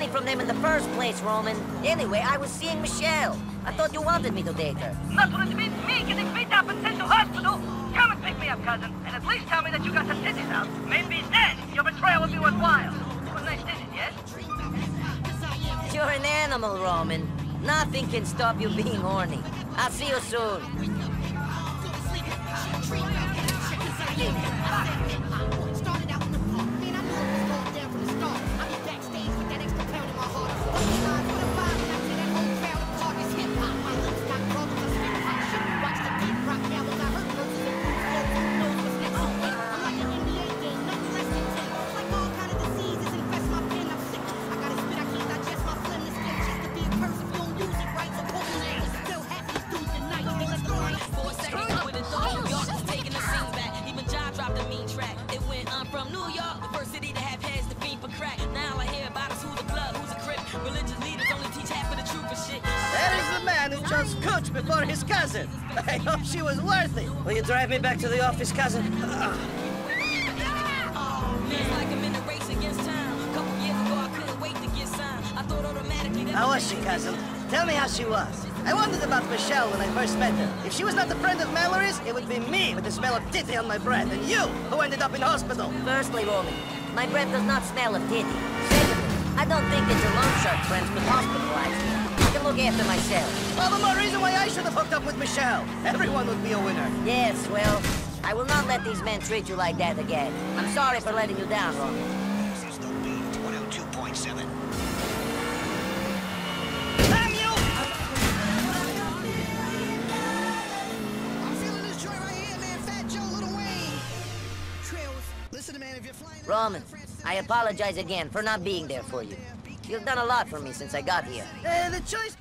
money from them in the first place, Roman. Anyway, I was seeing Michelle. I thought you wanted me to date her. Not when it means me getting beat up and sent to hospital. Come and pick me up, cousin, and at least tell me that you got some titties out. Maybe then your betrayal will be worthwhile. It nice titties, yes? You're an animal, Roman. Nothing can stop you being horny. I'll see you soon. New York, the first city to have heads to fiend for crack. Now I hear about us who's a blood, who's a crip. Religious leaders only teach half of the truth and shit. There is the man who chose Cooch before his cousin. I hope she was worth it. Will you drive me back to the office, cousin? Ah. Feels like I'm in a race against time. Couple years ago, I couldn't wait to get signed. I thought automatically that How was she, cousin? Tell me how she was. I wondered about Michelle when I first met her. If she was not a friend of Mallorie's, it would be me with the smell of titty on my breath, and you who ended up in hospital. Firstly, Roman, my breath does not smell of titty. Secondly, I don't think that your loan shark friends could hospitalize me. I can look after myself. All the more reason why I should have hooked up with Michelle. Everyone would be a winner. Yes, well, I will not let these men treat you like that again. I'm sorry for letting you down, Roman. Listen, to man, if you're flying... Roman, I apologize again for not being there for you. You've done a lot for me since I got here. Uh, the choice...